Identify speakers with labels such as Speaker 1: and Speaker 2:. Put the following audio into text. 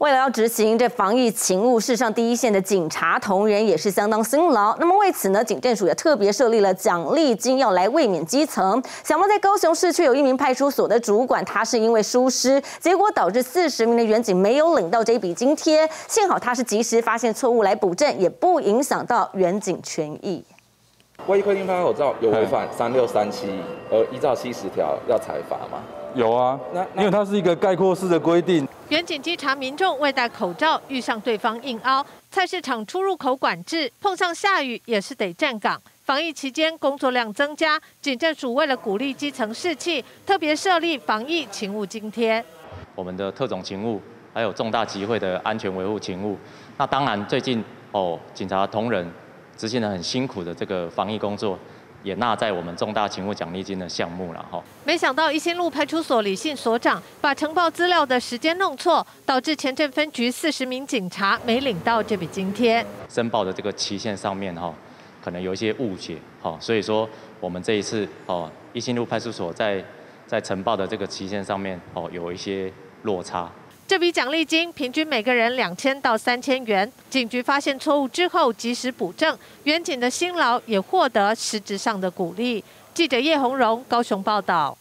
Speaker 1: 为了要执行这防疫勤务，世上第一线的警察同仁也是相当辛劳。那么为此呢，警政署也特别设立了奖励金，要来慰勉基层。想不到在高雄市却有一名派出所的主管，他是因为疏失，结果导致四十名的员警没有领到这一笔津贴。幸好他是及时发现错误来补正，也不影响到员警权益。
Speaker 2: 万一规定戴口罩有违反三六三七，而依照七十条要裁罚吗？
Speaker 3: 有啊，那因为它是一个概括式的规定。
Speaker 4: 远警稽查民众未戴口罩，遇上对方硬凹；菜市场出入口管制，碰上下雨也是得站岗。防疫期间工作量增加，警政署为了鼓励基层士气，特别设立防疫勤务津贴。
Speaker 5: 我们的特种勤务，还有重大集会的安全维护勤务。那当然，最近哦，警察同仁执行了很辛苦的这个防疫工作。也纳在我们重大勤务奖励金的项目了哈。
Speaker 4: 没想到一心路派出所李姓所长把呈报资料的时间弄错，导致前镇分局四十名警察没领到这笔津贴。
Speaker 5: 申报的这个期限上面哈，可能有一些误解哈，所以说我们这一次哦，一心路派出所在在呈报的这个期限上面哦，有一些落差。
Speaker 4: 这笔奖励金平均每个人两千到三千元，警局发现错误之后及时补正，远警的辛劳也获得实质上的鼓励。记者叶红荣高雄报道。